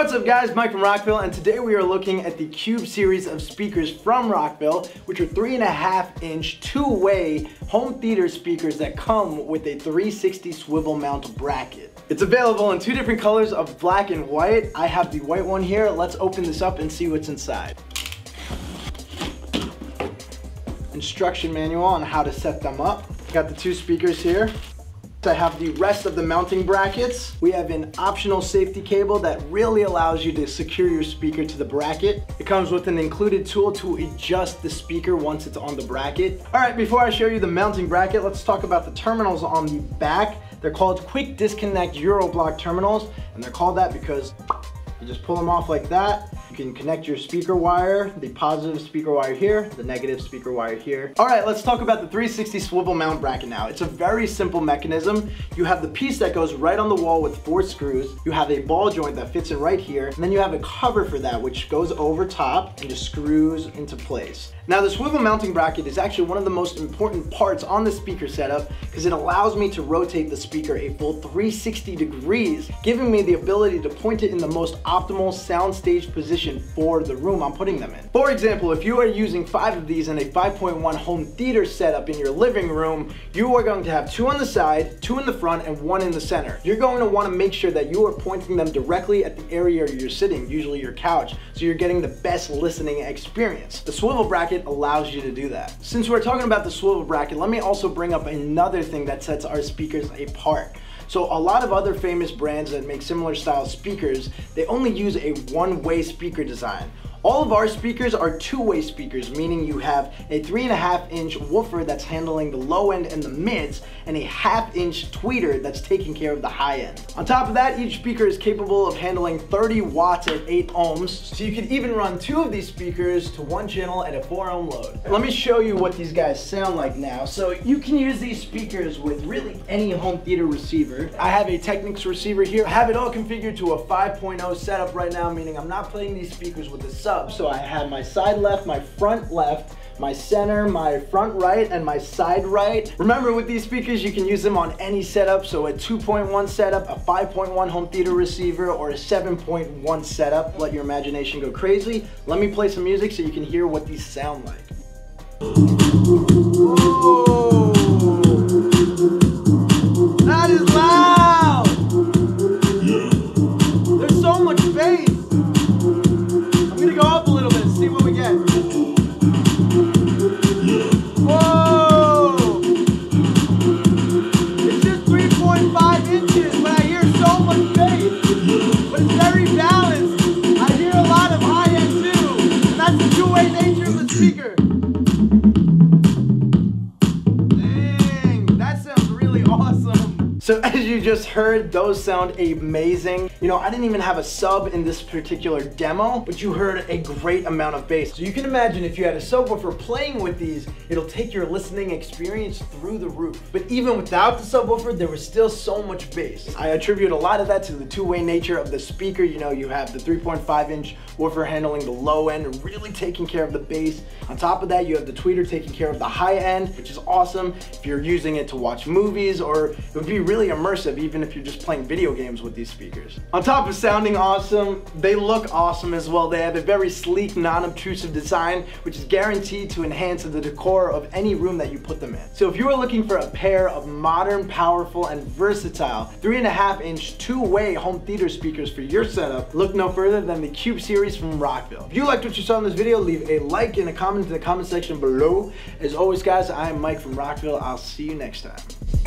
What's up guys, Mike from Rockville, and today we are looking at the Cube series of speakers from Rockville, which are three and a half inch, two-way home theater speakers that come with a 360 swivel mount bracket. It's available in two different colors of black and white. I have the white one here. Let's open this up and see what's inside. Instruction manual on how to set them up. Got the two speakers here. I have the rest of the mounting brackets. We have an optional safety cable that really allows you to secure your speaker to the bracket. It comes with an included tool to adjust the speaker once it's on the bracket. All right, before I show you the mounting bracket, let's talk about the terminals on the back. They're called quick disconnect Euroblock terminals, and they're called that because you just pull them off like that can connect your speaker wire, the positive speaker wire here, the negative speaker wire here. All right, let's talk about the 360 swivel mount bracket now. It's a very simple mechanism. You have the piece that goes right on the wall with four screws. You have a ball joint that fits in right here. And then you have a cover for that, which goes over top and just screws into place. Now the swivel mounting bracket is actually one of the most important parts on the speaker setup because it allows me to rotate the speaker a full 360 degrees, giving me the ability to point it in the most optimal soundstage position for the room I'm putting them in. For example, if you are using five of these in a 5.1 home theater setup in your living room, you are going to have two on the side, two in the front, and one in the center. You're going to want to make sure that you are pointing them directly at the area you're sitting, usually your couch, so you're getting the best listening experience. The swivel bracket allows you to do that. Since we're talking about the swivel bracket, let me also bring up another thing that sets our speakers apart. So a lot of other famous brands that make similar style speakers, they only use a one-way speaker design. All of our speakers are two-way speakers, meaning you have a three and a half inch woofer that's handling the low end and the mids, and a half inch tweeter that's taking care of the high end. On top of that, each speaker is capable of handling 30 watts at 8 ohms, so you could even run two of these speakers to one channel at a 4 ohm load. Let me show you what these guys sound like now. So you can use these speakers with really any home theater receiver. I have a Technics receiver here. I have it all configured to a 5.0 setup right now, meaning I'm not playing these speakers with the sub. So I have my side left, my front left, my center, my front right, and my side right. Remember with these speakers, you can use them on any setup. So a 2.1 setup, a 5.1 home theater receiver, or a 7.1 setup. Let your imagination go crazy. Let me play some music so you can hear what these sound like. Speaker. So as you just heard, those sound amazing. You know, I didn't even have a sub in this particular demo, but you heard a great amount of bass. So you can imagine if you had a subwoofer playing with these, it'll take your listening experience through the roof. But even without the subwoofer, there was still so much bass. I attribute a lot of that to the two-way nature of the speaker. You know, you have the 3.5 inch woofer handling the low end, really taking care of the bass. On top of that, you have the tweeter taking care of the high end, which is awesome if you're using it to watch movies or it would be really immersive even if you're just playing video games with these speakers. On top of sounding awesome, they look awesome as well. They have a very sleek, non-obtrusive design, which is guaranteed to enhance the decor of any room that you put them in. So if you are looking for a pair of modern, powerful, and versatile three and a half inch two-way home theater speakers for your setup, look no further than the Cube series from Rockville. If you liked what you saw in this video, leave a like and a comment in the comment section below. As always, guys, I am Mike from Rockville. I'll see you next time.